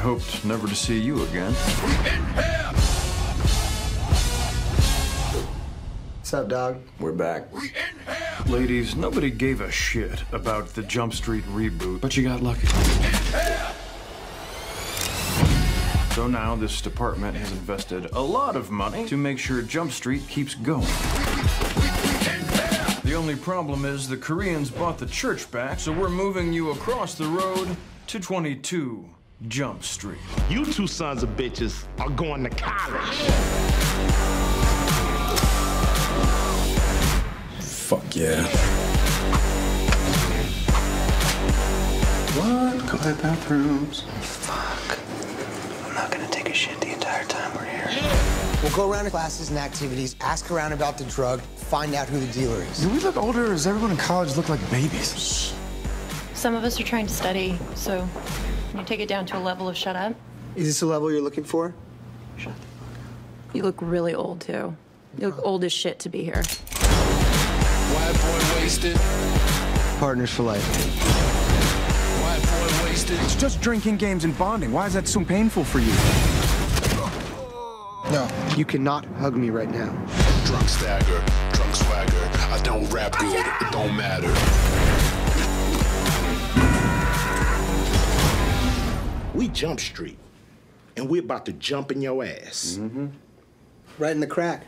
hoped never to see you again. What's up, dog? We're back. Ladies, nobody gave a shit about the Jump Street reboot, but you got lucky. So now this department has invested a lot of money to make sure Jump Street keeps going. The only problem is the Koreans bought the church back, so we're moving you across the road to 22 Jump Street. You two sons of bitches are going to college. Fuck yeah. What? Quiet bathrooms. Fuck. I'm not gonna take a shit the entire time we're here. We'll go around to classes and activities, ask around about the drug, find out who the dealer is. Do we look older or does everyone in college look like babies? Some of us are trying to study, so can you take it down to a level of shut up? Is this the level you're looking for? Shut up. You look really old, too. You look old as shit to be here. White boy wasted. Partners for life. White boy wasted. It's just drinking games and bonding. Why is that so painful for you? No, you cannot hug me right now. Drunk stagger. Drunk swagger. I don't rap good. It don't matter. Jump Street, and we're about to jump in your ass. Right in the crack.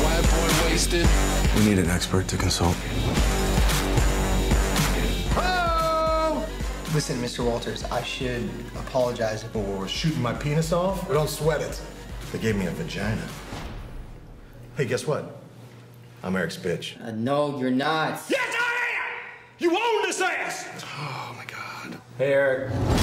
White boy wasted. We need an expert to consult. Listen, Mr. Walters, I should apologize. Or shooting my penis off? But don't sweat it. They gave me a vagina. Hey, guess what? I'm Eric's bitch. Uh, no, you're not. Yes, I am! You own this ass! Oh my god. Hey, Eric.